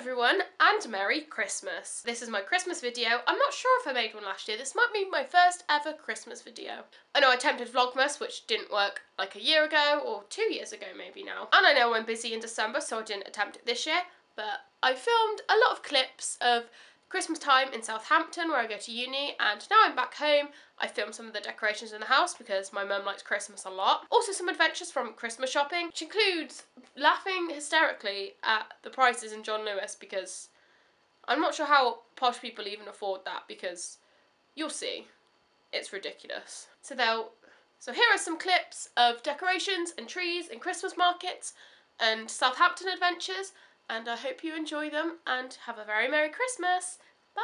everyone and Merry Christmas. This is my Christmas video. I'm not sure if I made one last year. This might be my first ever Christmas video. I know I attempted Vlogmas which didn't work like a year ago or two years ago maybe now. And I know I'm busy in December so I didn't attempt it this year but I filmed a lot of clips of Christmas time in Southampton where I go to uni and now I'm back home I filmed some of the decorations in the house because my mum likes Christmas a lot. Also some adventures from Christmas shopping which includes laughing hysterically at the prices in John Lewis because I'm not sure how posh people even afford that because you'll see it's ridiculous. So they'll so here are some clips of decorations and trees and Christmas markets and Southampton adventures and I hope you enjoy them and have a very Merry Christmas. Bye!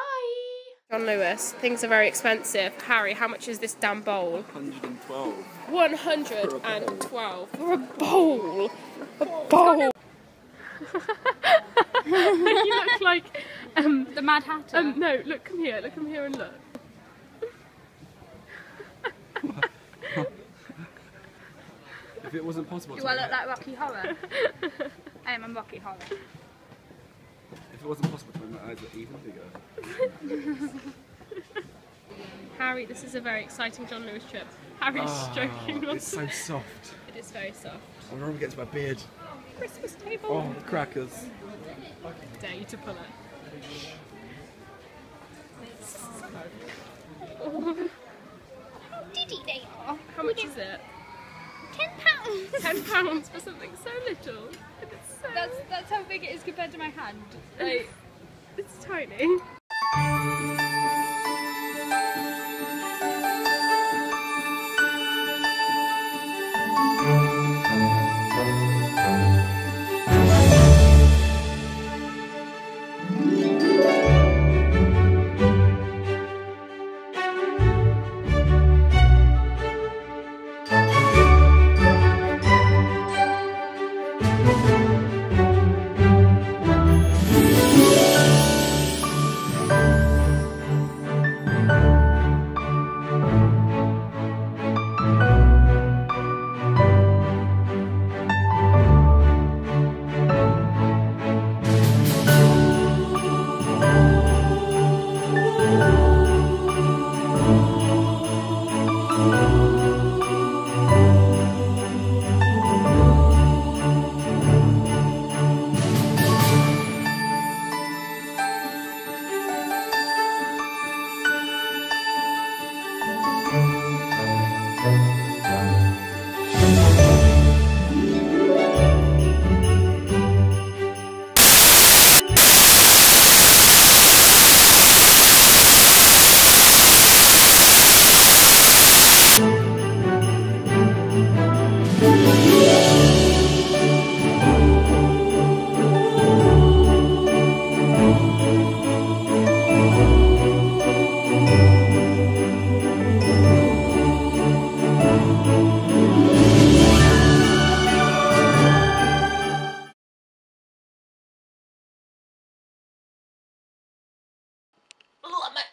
John Lewis, things are very expensive. Harry, how much is this damn bowl? 112. 112 for a bowl. A bowl. you look like um, The Mad Hatter. um no, look come here, look come here and look. If it wasn't possible Do I look like Rocky Horror? I am a Rocky Horror. if it wasn't possible to make my eyes look even bigger. Harry, this is a very exciting John Lewis trip. Harry's Ah, stroking on it's so soft. It is very soft. I wonder if it gets to my beard. Christmas table. Oh, the crackers. Dare you to pull it. How Diddy they are. How much is it? Ten pounds. Ten pounds for something so little. It's so That's that's how big it is compared to my hand. like it's tiny.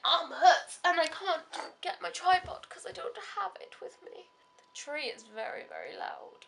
Arm hurts and I can't get my tripod because I don't have it with me. The tree is very, very loud.